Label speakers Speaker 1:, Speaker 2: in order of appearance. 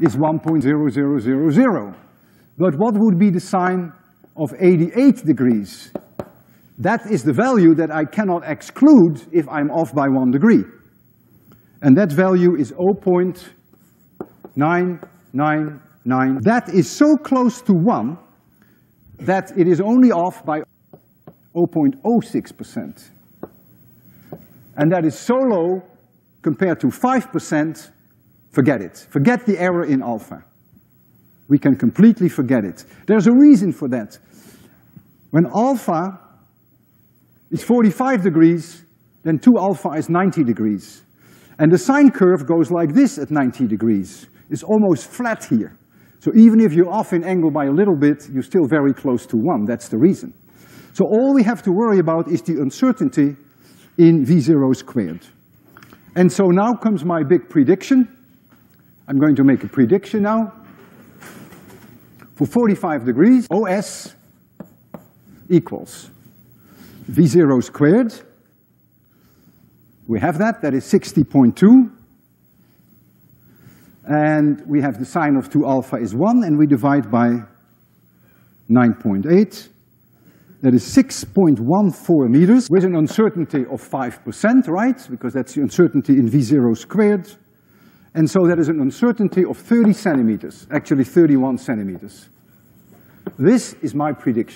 Speaker 1: is 1.0000. But what would be the sine of 88 degrees? That is the value that I cannot exclude if I'm off by one degree. And that value is 0.999. That is so close to one that it is only off by 0.06%. And that is so low compared to 5%, forget it. Forget the error in alpha. We can completely forget it. There's a reason for that. When alpha is 45 degrees, then 2 alpha is 90 degrees. And the sine curve goes like this at 90 degrees. It's almost flat here. So even if you're off in angle by a little bit, you're still very close to 1. That's the reason. So all we have to worry about is the uncertainty in V0 squared. And so now comes my big prediction. I'm going to make a prediction now. For 45 degrees, OS equals V0 squared. We have that, that is 60.2. And we have the sine of 2 alpha is 1, and we divide by 9.8. That is 6.14 meters with an uncertainty of 5%, right? Because that's the uncertainty in V0 squared. And so there is an uncertainty of 30 centimeters, actually 31 centimeters. This is my prediction.